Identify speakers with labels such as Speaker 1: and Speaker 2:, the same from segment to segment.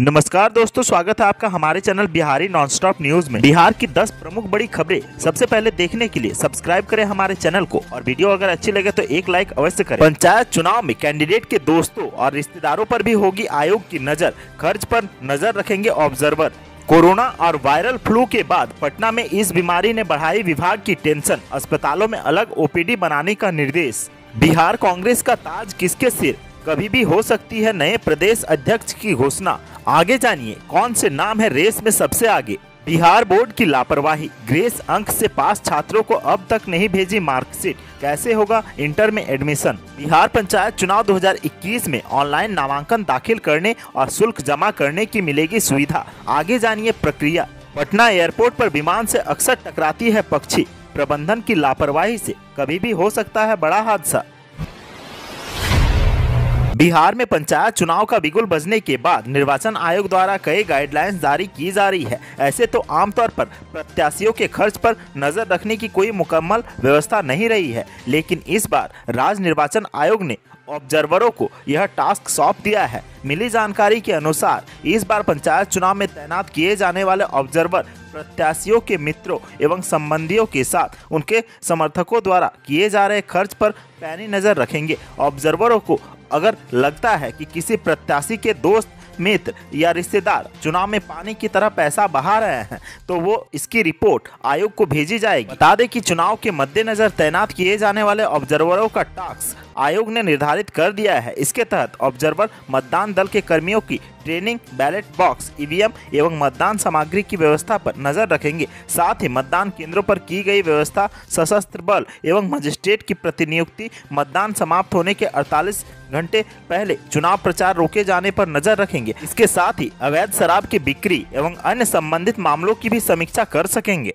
Speaker 1: नमस्कार दोस्तों, स्वागत है आपका हमारे चैनल बिहारी नॉनस्टॉप न्यूज़ में। बिहार की 10 प्रमुख बड़ी खबरें सबसे पहले देखने के लिए सब्सक्राइब करें हमारे चैनल को और वीडियो अगर अच्छी लगे तो एक लाइक अवश्य करें। पंचायत चुनाव में कैंडिडेट के दोस्तों और रिश्तेदारों पर भी होगी आयोग की नज़र। खर्च पर नज़र रखेंगे ऑब्जर्वर। कोरोना और वायरल फ्लू के बाद पटना में इस बीमारी ने बढ़ाई विभाग की टेंशन। अस्पतालों में अलग ओपीडी बनाने का निर्देश। बिहार कांग्रेस का ताज किसके सिर? कभी भी हो सकती है नए प्रदेश अध्यक्ष की घोषणा। आगे जानिए, कौन से नाम है रेस में सबसे आगे? बिहार बोर्ड की लापरवाही। ग्रेस अंक से पास छात्रों को अब तक नहीं भेजी मार्कशीट। कैसे होगा? इंटर में एडमिशन। बिहार पंचायत चुनाव 2021 में ऑनलाइन नामांकन दाखिल करने और शुल्क जमा करने की मिलेगी सुविधा। आगे जानिए प्रक्रिया। पटना एयरपोर्ट पर विमान से अक्सर टकराती है पक्षी। प्रबंधन की लापरवाही से कभी भी हो सकता है बड़ा हादसा। बिहार में पंचायत चुनाव का बिगुल बजने के बाद निर्वाचन आयोग द्वारा कई गाइडलाइंस जारी की जा रही है। ऐसे तो आमतौर पर प्रत्याशियों के खर्च पर नज़र रखने की कोई मुकम्मल व्यवस्था नहीं रही है, लेकिन इस बार राज्य निर्वाचन आयोग ने ऑब्जर्वरों को यह टास्क सौंप दिया है। मिली जानकारी के अनुसार इस बार पंचायत चुनाव में तैनात किए जाने वाले ऑब्जर्वर प्रत्याशियों के मित्रों एवं संबंधियों के साथ उनके समर्थकों द्वारा किए जा रहे खर्च पर पैनी नज़र रखेंगे। ऑब्जर्वरों को अगर लगता है कि किसी प्रत्याशी के दोस्त, मित्र या रिश्तेदार चुनाव में पानी की तरह पैसा बहा रहे हैं तो वो इसकी रिपोर्ट आयोग को भेजी जाएगी। बता दें कि चुनाव के मद्देनजर तैनात किए जाने वाले ऑब्जर्वरों का टास्क आयोग ने निर्धारित कर दिया है। इसके तहत ऑब्जर्वर मतदान दल के कर्मियों की ट्रेनिंग बैलेट बॉक्स ईवीएम एवं मतदान सामग्री की व्यवस्था पर नज़र रखेंगे। साथ ही मतदान केंद्रों पर की गई व्यवस्था, सशस्त्र बल एवं मजिस्ट्रेट की प्रतिनियुक्ति, मतदान समाप्त होने के 48 घंटे पहले चुनाव प्रचार रोके जाने पर नज़र रखेंगे। इसके साथ ही अवैध शराब की बिक्री एवं अन्य संबंधित मामलों की भी समीक्षा कर सकेंगे।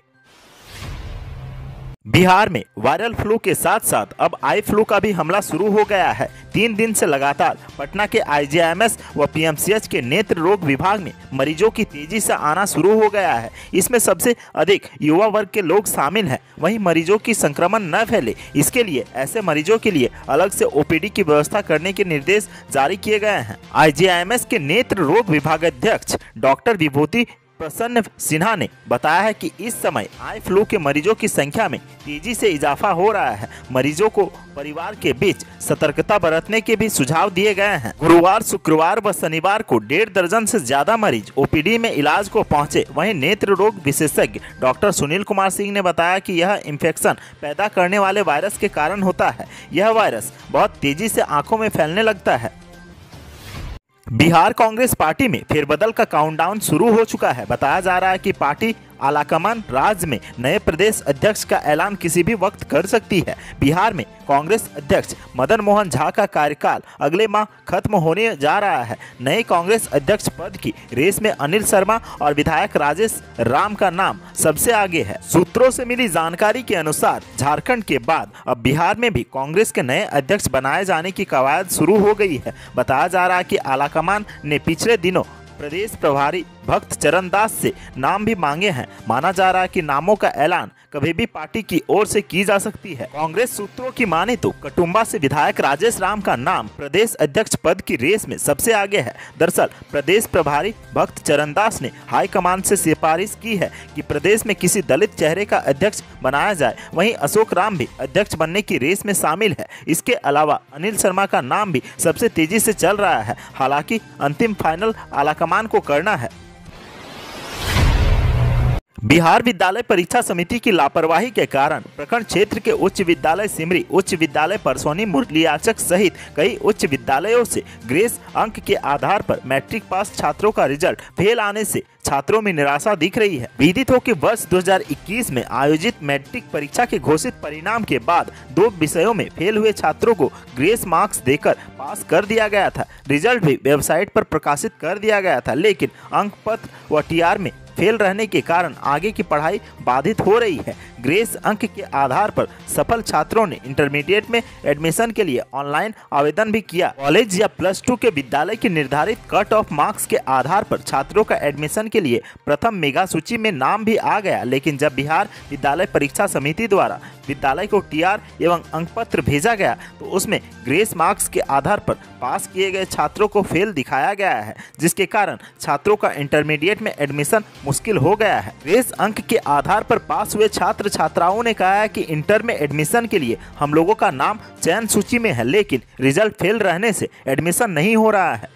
Speaker 1: बिहार में वायरल फ्लू के साथ साथ अब आई फ्लू का भी हमला शुरू हो गया है। तीन दिन से लगातार पटना के आईजीएमएस व पीएमसीएच के नेत्र रोग विभाग में मरीजों की तेज़ी से आना शुरू हो गया है। इसमें सबसे अधिक युवा वर्ग के लोग शामिल हैं। वहीं मरीजों की संक्रमण न फैले, इसके लिए ऐसे मरीजों के लिए अलग से ओपीडी की व्यवस्था करने के निर्देश जारी किए गए हैं। आईजीएमएस के नेत्र रोग विभाग अध्यक्ष डॉक्टर विभूति प्रसन्न सिन्हा ने बताया है कि इस समय आई फ्लू के मरीजों की संख्या में तेज़ी से इजाफा हो रहा है। मरीजों को परिवार के बीच सतर्कता बरतने के भी सुझाव दिए गए हैं। गुरुवार, शुक्रवार व शनिवार को डेढ़ दर्जन से ज़्यादा मरीज़ ओपीडी में इलाज को पहुँचे। वहीं नेत्र रोग विशेषज्ञ डॉक्टर सुनील कुमार सिंह ने बताया कि यह इन्फेक्शन पैदा करने वाले वायरस के कारण होता है। यह वायरस बहुत तेज़ी से आँखों में फैलने लगता है। बिहार कांग्रेस पार्टी में फेरबदल का काउंटडाउन शुरू हो चुका है। बताया जा रहा है कि पार्टी आलाकमान राज्य में नए प्रदेश अध्यक्ष का ऐलान किसी भी वक्त कर सकती है। बिहार में कांग्रेस अध्यक्ष मदन मोहन झा का कार्यकाल अगले माह खत्म होने जा रहा है। नए कांग्रेस अध्यक्ष पद की रेस में अनिल शर्मा और विधायक राजेश राम का नाम सबसे आगे है। सूत्रों से मिली जानकारी के अनुसार झारखंड के बाद अब बिहार में भी कांग्रेस के नए अध्यक्ष बनाए जाने की कवायद शुरू हो गई है। बताया जा रहा है की आलाकमान ने पिछले दिनों प्रदेश प्रभारी भक्त चरण दास से नाम भी मांगे हैं। माना जा रहा है कि नामों का ऐलान कभी भी पार्टी की ओर से की जा सकती है। कांग्रेस सूत्रों की माने तो कटुम्बा से विधायक राजेश राम का नाम प्रदेश अध्यक्ष पद की रेस में सबसे आगे है। दरअसल, प्रदेश प्रभारी भक्त चरण दास ने हाईकमान से सिफारिश की है कि प्रदेश में किसी दलित चेहरे का अध्यक्ष बनाया जाए। वहीं अशोक राम भी अध्यक्ष बनने की रेस में शामिल है। इसके अलावा, अनिल शर्मा का नाम भी सबसे तेज़ी से चल रहा है। हालाँकि, अंतिम फाइनल आलाकमान को करना है। बिहार विद्यालय परीक्षा समिति की लापरवाही के कारण प्रखंड क्षेत्र के उच्च विद्यालय सिमरी, उच्च विद्यालय परसोनी, मुरलियाचक सहित कई उच्च विद्यालयों से ग्रेस अंक के आधार पर मैट्रिक पास छात्रों का रिज़ल्ट फेल आने से छात्रों में निराशा दिख रही है। विदित हो कि वर्ष 2021 में आयोजित मैट्रिक परीक्षा के घोषित परिणाम के बाद दो विषयों में फेल हुए छात्रों को ग्रेस मार्क्स देकर पास कर दिया गया था। रिज़ल्ट भी वेबसाइट पर प्रकाशित कर दिया गया था, लेकिन अंक पत्र व टीआर में फेल रहने के कारण आगे की पढ़ाई बाधित हो रही है। ग्रेस अंक के आधार पर सफल छात्रों ने इंटरमीडिएट में एडमिशन के लिए ऑनलाइन आवेदन भी किया। कॉलेज या प्लस टू के विद्यालय के निर्धारित कट ऑफ़ मार्क्स के आधार पर छात्रों का एडमिशन के लिए प्रथम मेगा सूची में नाम भी आ गया। लेकिन जब बिहार विद्यालय परीक्षा समिति द्वारा विद्यालय को टीआर एवं अंक पत्र भेजा गया। तो उसमें ग्रेस मार्क्स के आधार पर पास किए गए छात्रों को फेल दिखाया गया है, जिसके कारण छात्रों का इंटरमीडिएट में एडमिशन मुश्किल हो गया है। ग्रेस अंक के आधार पर पास हुए छात्र छात्राओं ने कहा है कि इंटर में एडमिशन के लिए हम लोगों का नाम चयन सूची में है, लेकिन रिज़ल्ट फेल रहने से एडमिशन नहीं हो रहा है।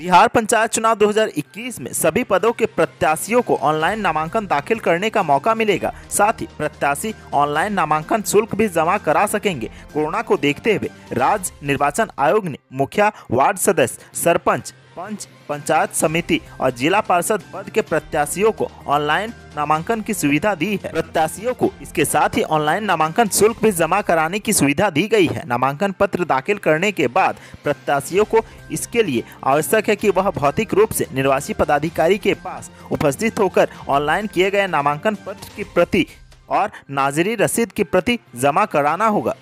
Speaker 1: बिहार पंचायत चुनाव 2021 में सभी पदों के प्रत्याशियों को ऑनलाइन नामांकन दाखिल करने का मौका मिलेगा। साथ ही प्रत्याशी ऑनलाइन नामांकन शुल्क भी जमा करा सकेंगे। कोरोना को देखते हुए राज्य निर्वाचन आयोग ने मुखिया, वार्ड सदस्य, सरपंच पंच, पंचायत समिति और जिला पार्षद पद के प्रत्याशियों को ऑनलाइन नामांकन की सुविधा दी है। प्रत्याशियों को इसके साथ ही ऑनलाइन नामांकन शुल्क भी जमा कराने की सुविधा दी गई है। नामांकन पत्र दाखिल करने के बाद प्रत्याशियों को इसके लिए आवश्यक है कि वह भौतिक रूप से निर्वाची पदाधिकारी के पास उपस्थित होकर ऑनलाइन किए गए नामांकन पत्र की प्रति और नाजरी रसीद की प्रति जमा कराना होगा।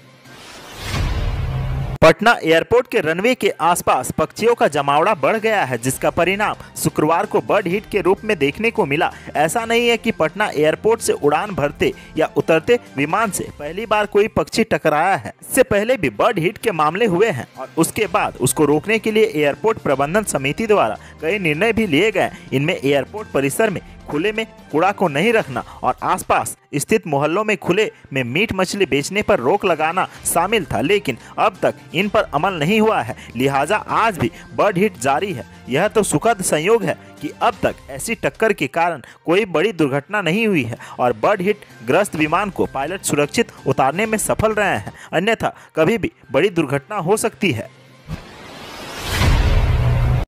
Speaker 1: पटना एयरपोर्ट के रनवे के आसपास पक्षियों का जमावड़ा बढ़ गया है, जिसका परिणाम शुक्रवार को बर्ड हिट के रूप में देखने को मिला। ऐसा नहीं है कि पटना एयरपोर्ट से उड़ान भरते या उतरते विमान से पहली बार कोई पक्षी टकराया है। इससे पहले भी बर्ड हिट के मामले हुए हैं और उसके बाद उसको रोकने के लिए एयरपोर्ट प्रबंधन समिति द्वारा कई निर्णय भी लिए गए। इनमें एयरपोर्ट परिसर में खुले में कूड़ा को नहीं रखना और आसपास स्थित मोहल्लों में खुले में मीट मछली बेचने पर रोक लगाना शामिल था, लेकिन अब तक इन पर अमल नहीं हुआ है। लिहाजा आज भी बर्ड हिट जारी है। यह तो सुखद संयोग है कि अब तक ऐसी टक्कर के कारण कोई बड़ी दुर्घटना नहीं हुई है और बर्ड हिट ग्रस्त विमान को पायलट सुरक्षित उतारने में सफल रहे हैं। अन्यथा कभी भी बड़ी दुर्घटना हो सकती है।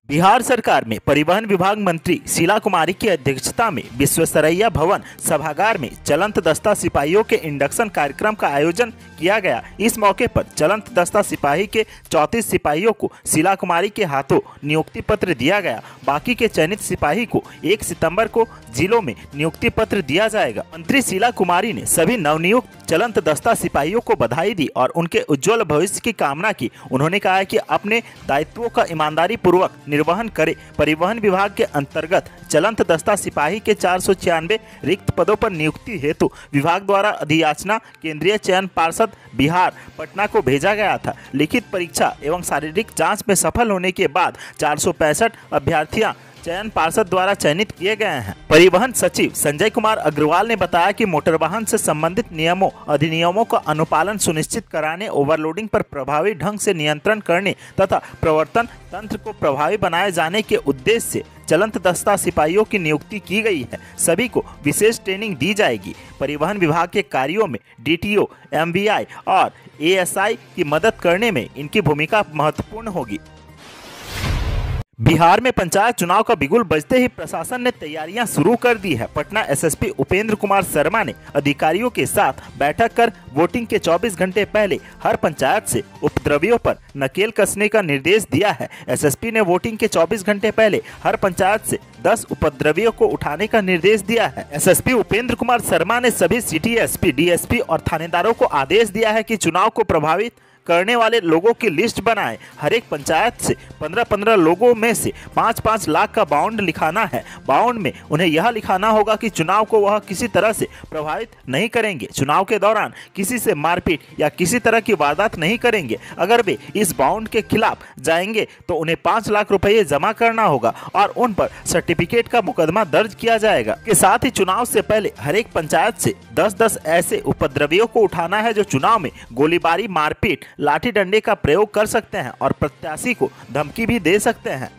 Speaker 1: बिहार सरकार में परिवहन विभाग मंत्री शीला कुमारी की अध्यक्षता में विश्वेश्वरैया भवन सभागार में चलंत दस्ता सिपाहियों के इंडक्शन कार्यक्रम का आयोजन किया गया। इस मौके पर चलंत दस्ता सिपाही के चौतीस सिपाहियों को शीला कुमारी के हाथों नियुक्ति पत्र दिया गया। बाकी के चयनित सिपाही को एक सितंबर को जिलों में नियुक्ति पत्र दिया जाएगा। मंत्री शीला कुमारी ने सभी नवनियुक्त चलंत दस्ता सिपाहियों को बधाई दी और उनके उज्जवल भविष्य की कामना की। उन्होंने कहा कि अपने दायित्वों का ईमानदारी पूर्वक निर्वहन करे। परिवहन विभाग के अंतर्गत चलंत दस्ता सिपाही के चार सौ छियानवे रिक्त पदों पर नियुक्ति हेतु विभाग द्वारा अधियाचना केंद्रीय चयन पार्षद बिहार पटना को भेजा गया था। लिखित परीक्षा एवं शारीरिक जाँच में सफल होने के बाद चार अभ्यर्थियाँ चयन पार्षद द्वारा चयनित किए गए हैं। परिवहन सचिव संजय कुमार अग्रवाल ने बताया कि मोटर वाहन से संबंधित नियमों अधिनियमों का अनुपालन सुनिश्चित कराने ओवरलोडिंग पर प्रभावी ढंग से नियंत्रण करने तथा प्रवर्तन तंत्र को प्रभावी बनाए जाने के उद्देश्य से चलंत दस्ता सिपाहियों की नियुक्ति की गई है। सभी को विशेष ट्रेनिंग दी जाएगी। परिवहन विभाग के कार्यों में डीटीओ, एमवीआई और एएसआई की मदद करने में इनकी भूमिका महत्वपूर्ण होगी। बिहार में पंचायत चुनाव का बिगुल बजते ही प्रशासन ने तैयारियाँ शुरू कर दी है। पटना एसएसपी उपेंद्र कुमार शर्मा ने अधिकारियों के साथ बैठक कर वोटिंग के 24 घंटे पहले हर पंचायत से उपद्रवियों पर नकेल कसने का निर्देश दिया है। एसएसपी ने वोटिंग के 24 घंटे पहले हर पंचायत से 10 उपद्रवियों को उठाने का निर्देश दिया है। एसएसपी उपेंद्र कुमार शर्मा ने सभी सिटी एसपी, डीएसपी और थानेदारों को आदेश दिया है की चुनाव को प्रभावित करने वाले लोगों की लिस्ट बनाएँ। हर एक पंचायत से पंद्रह पंद्रह लोगों में से पाँच पाँच लाख का बाउंड लिखाना है। बाउंड में उन्हें यह लिखाना होगा कि चुनाव को वह किसी तरह से प्रभावित नहीं करेंगे। चुनाव के दौरान किसी से मारपीट या किसी तरह की वारदात नहीं करेंगे। अगर वे इस बाउंड के खिलाफ जाएँगे तो उन्हें पाँच लाख रुपये जमा करना होगा और उन पर सर्टिफिकेट का मुकदमा दर्ज किया जाएगा। के साथ ही चुनाव से पहले हर एक पंचायत से दस दस ऐसे उपद्रवियों को उठाना है जो चुनाव में गोलीबारी, मारपीट लाठी डंडे का प्रयोग कर सकते हैं और प्रत्याशी को धमकी भी दे सकते हैं।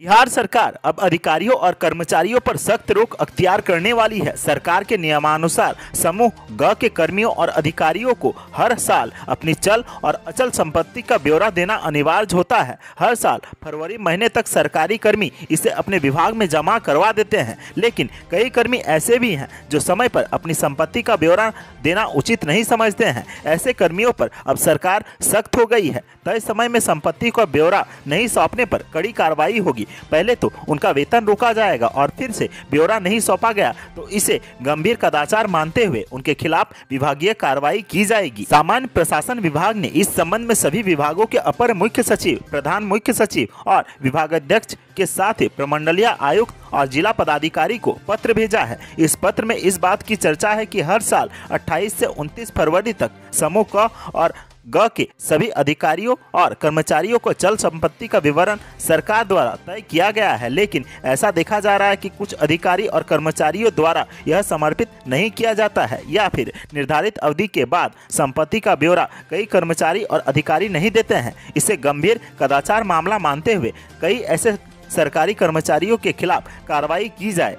Speaker 1: बिहार सरकार अब अधिकारियों और कर्मचारियों पर सख्त रोक अख्तियार करने वाली है। सरकार के नियमानुसार समूह, ग के कर्मियों और अधिकारियों को हर साल अपनी चल और अचल संपत्ति का ब्यौरा देना अनिवार्य होता है। हर साल फरवरी महीने तक सरकारी कर्मी इसे अपने विभाग में जमा करवा देते हैं, लेकिन कई कर्मी ऐसे भी हैं जो समय पर अपनी संपत्ति का ब्यौरा देना उचित नहीं समझते हैं। ऐसे कर्मियों पर अब सरकार सख्त हो गई है। तय समय में संपत्ति का ब्यौरा नहीं सौंपने पर कड़ी कार्रवाई होगी। पहले तो उनका वेतन रोका जाएगा और फिर से ब्यौरा नहीं सौंपा गया तो इसे गंभीर कदाचार मानते हुए उनके खिलाफ विभागीय कार्रवाई की जाएगी। सामान्य प्रशासन विभाग ने इस संबंध में सभी विभागों के अपर मुख्य सचिव, प्रधान मुख्य सचिव और विभागाध्यक्ष के साथ ही प्रमंडलीय आयुक्त और जिला पदाधिकारी को पत्र भेजा है। इस पत्र में इस बात की चर्चा है कि हर साल 28 से 29 फरवरी तक समूह क और ग के सभी अधिकारियों और कर्मचारियों को चल संपत्ति का विवरण सरकार द्वारा तय किया गया है। लेकिन ऐसा देखा जा रहा है कि कुछ अधिकारी और कर्मचारियों द्वारा यह समर्पित नहीं किया जाता है या फिर निर्धारित अवधि के बाद संपत्ति का ब्यौरा कई कर्मचारी और अधिकारी नहीं देते हैं। इसे गंभीर, कदाचार मामला मानते हुए कई ऐसे सरकारी कर्मचारियों के खिलाफ कार्रवाई की जाए।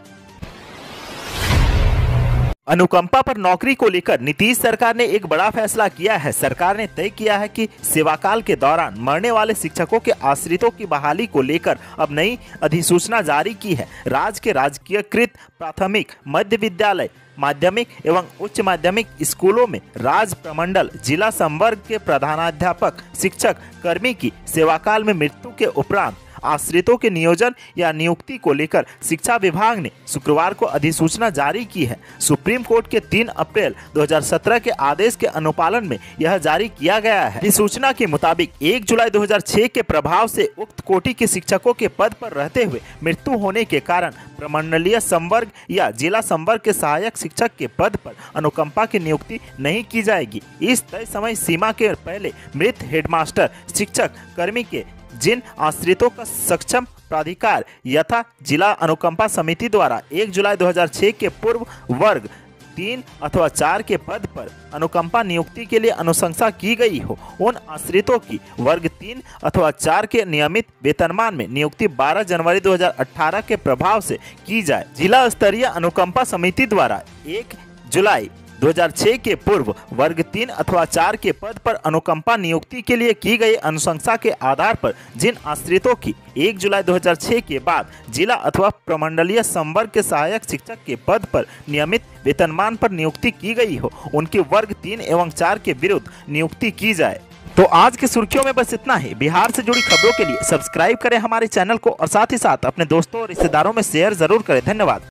Speaker 1: अनुकंपा पर नौकरी को लेकर नीतीश सरकार ने एक बड़ा फैसला किया है। सरकार ने तय किया है कि सेवाकाल के दौरान मरने वाले शिक्षकों के आश्रितों की बहाली को लेकर अब नई अधिसूचना जारी की है। राज्य के राजकीयकृत प्राथमिक, मध्य विद्यालय, माध्यमिक एवं उच्च माध्यमिक स्कूलों में राज प्रमंडल, जिला संवर्ग के प्रधानाध्यापक, शिक्षक, कर्मी की सेवाकाल में मृत्यु के उपरांत आश्रितों के नियोजन या नियुक्ति को लेकर शिक्षा विभाग ने शुक्रवार को अधिसूचना जारी की है। सुप्रीम कोर्ट के 3 अप्रैल 2017 के आदेश के अनुपालन में यह जारी किया गया है। अधिसूचना के मुताबिक 1 जुलाई 2006 के प्रभाव से उक्त कोटि के शिक्षकों के पद पर रहते हुए मृत्यु होने के कारण प्रमंडलीय संवर्ग या जिला संवर्ग के सहायक शिक्षक के पद पर अनुकंपा की नियुक्ति नहीं की जाएगी। इस तय समय सीमा के पहले मृत हेडमास्टर, शिक्षक, कर्मी के जिन आश्रितों का सक्षम प्राधिकार यथा जिला अनुकंपा समिति द्वारा 1 जुलाई 2006 के पूर्व वर्ग तीन अथवा चार के पद पर अनुकंपा नियुक्ति के लिए अनुशंसा की गई हो, उन आश्रितों की वर्ग तीन अथवा चार के नियमित वेतनमान में नियुक्ति 12 जनवरी 2018 के प्रभाव से की जाए। जिला स्तरीय अनुकंपा समिति द्वारा एक जुलाई 2006 के पूर्व वर्ग तीन अथवा चार के पद पर अनुकंपा नियुक्ति के लिए की गई अनुशंसा के आधार पर जिन आश्रितों की 1 जुलाई 2006 के बाद जिला अथवा प्रमंडलीय संवर्ग के सहायक शिक्षक के पद पर नियमित वेतनमान पर नियुक्ति की गई हो, उनकी वर्ग तीन एवं चार के विरुद्ध नियुक्ति की जाए। तो आज की सुर्खियों में बस इतना ही। बिहार से जुड़ी खबरों के लिए सब्सक्राइब करें हमारे चैनल को और साथ ही साथ अपने दोस्तों और रिश्तेदारों में शेयर ज़रूर करें। धन्यवाद।